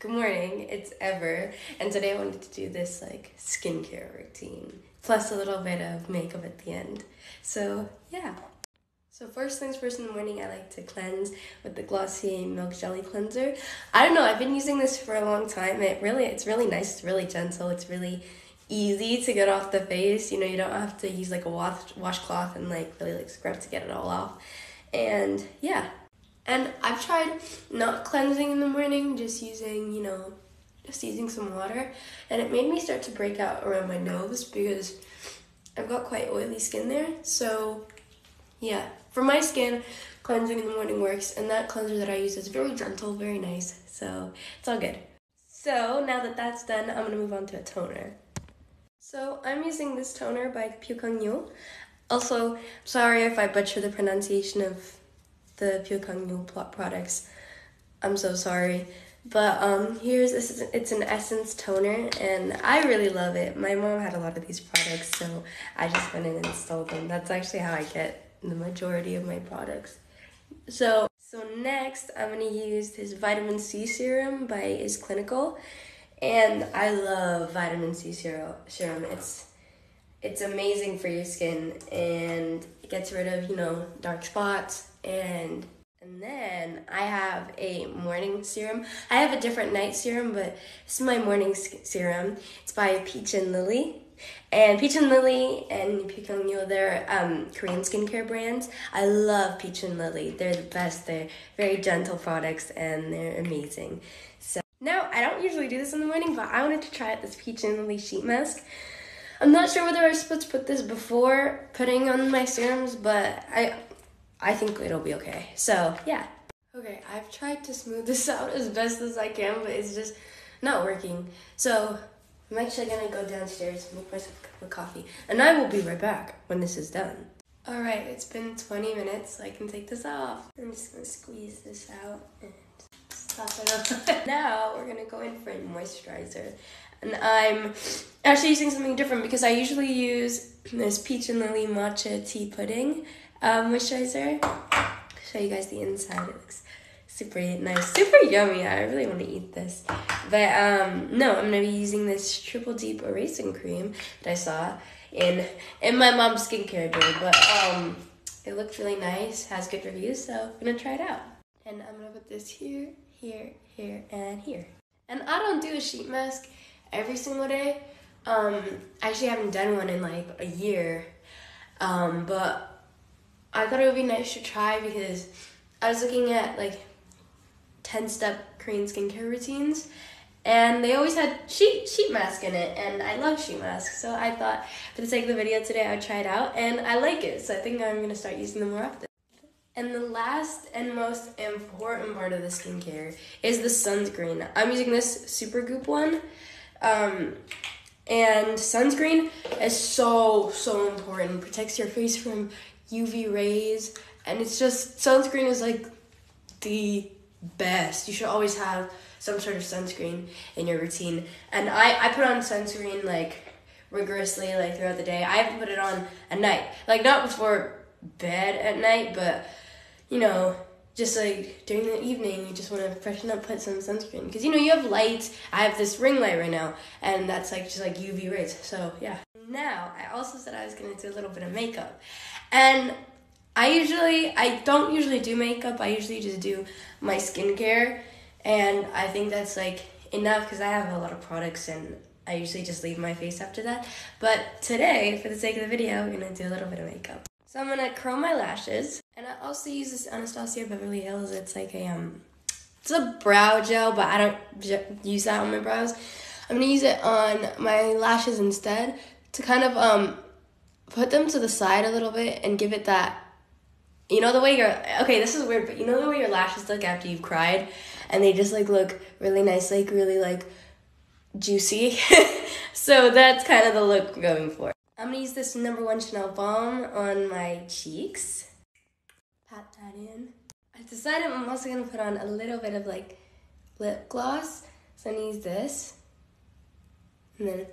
Good morning, it's Ever, and today I wanted to do this like skincare routine, plus a little bit of makeup at the end. So, yeah. So first things first in the morning, I like to cleanse with the Glossier Milk Jelly Cleanser. I don't know, I've been using this for a long time. It really, it's really nice, it's really gentle, it's really easy to get off the face. You know, you don't have to use like a wash washcloth and like really like scrub to get it all off. And yeah, and I've tried not cleansing in the morning, just using, you know, just using some water. And it made me start to break out around my nose because I've got quite oily skin there. So, yeah, for my skin, cleansing in the morning works. And that cleanser that I use is very gentle, very nice. So, it's all good. So, now that that's done, I'm to move on to a toner. So, I'm using this toner by Pyukangyo. Also, sorry if I butcher the pronunciation of the Pyukangyo products. I'm so sorry. But um, here's this is it's an essence toner and I really love it. My mom had a lot of these products, so I just went and installed them. That's actually how I get the majority of my products. So so next I'm gonna use this vitamin C serum by Is Clinical, and I love vitamin C serum. Serum. It's it's amazing for your skin and it gets rid of you know dark spots and and then I have a morning serum. I have a different night serum, but this is my morning serum. It's by Peach and Lily. And Peach and Lily and Pyukangyo, they're um, Korean skincare brands. I love Peach and Lily. They're the best. They're very gentle products and they're amazing. So now I don't usually do this in the morning, but I wanted to try out this Peach and Lily sheet mask. I'm not sure whether I was supposed to put this before putting on my serums, but I I think it'll be okay. So, yeah. Okay, I've tried to smooth this out as best as I can, but it's just not working. So, I'm actually gonna go downstairs, and make myself a cup of coffee, and I will be right back when this is done. Alright, it's been 20 minutes, so I can take this off. I'm just gonna squeeze this out and stop it up. now, we're gonna go in for a moisturizer. And I'm actually using something different because I usually use this Peach and Lily Matcha Tea Pudding um, moisturizer. Show you guys the inside. It looks super nice, super yummy. I really want to eat this. But um, no, I'm gonna be using this triple deep erasing cream that I saw in in my mom's skincare day. But um, it looked really nice, has good reviews, so I'm gonna try it out. And I'm gonna put this here, here, here, and here. And I don't do a sheet mask every single day. Um, actually, I actually haven't done one in like a year. Um, but I thought it would be nice to try because I was looking at like 10 step Korean skincare routines and they always had sheet sheet mask in it and I love sheet masks so I thought for the sake of the video today I would try it out and I like it so I think I'm gonna start using them more often. And the last and most important part of the skincare is the sunscreen. I'm using this Supergoop one. Um, and sunscreen is so, so important. Protects your face from UV rays, and it's just sunscreen is like the best. You should always have some sort of sunscreen in your routine. And I, I put on sunscreen like rigorously like throughout the day. I have to put it on at night. Like not before bed at night, but you know, just like during the evening, you just want to freshen up, put some sunscreen. Because you know, you have lights. I have this ring light right now, and that's like just like UV rays. So yeah. Now, I also said I was gonna do a little bit of makeup. And I usually, I don't usually do makeup. I usually just do my skincare. And I think that's like enough because I have a lot of products and I usually just leave my face after that. But today, for the sake of the video, we're gonna do a little bit of makeup. So I'm gonna curl my lashes. And I also use this Anastasia Beverly Hills. It's like a, um, it's a brow gel, but I don't use that on my brows. I'm gonna use it on my lashes instead to kind of um put them to the side a little bit and give it that you know the way your okay this is weird but you know the way your lashes look after you've cried and they just like look really nice like really like juicy so that's kind of the look going for i'm gonna use this number one chanel balm on my cheeks pat that in i decided i'm also gonna put on a little bit of like lip gloss so i'm gonna use this and then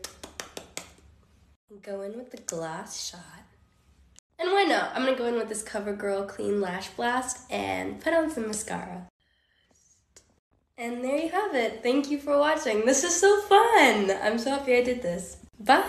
Go in with the glass shot. And why not? I'm gonna go in with this CoverGirl Clean Lash Blast and put on some mascara. And there you have it. Thank you for watching. This is so fun. I'm so happy I did this. Bye.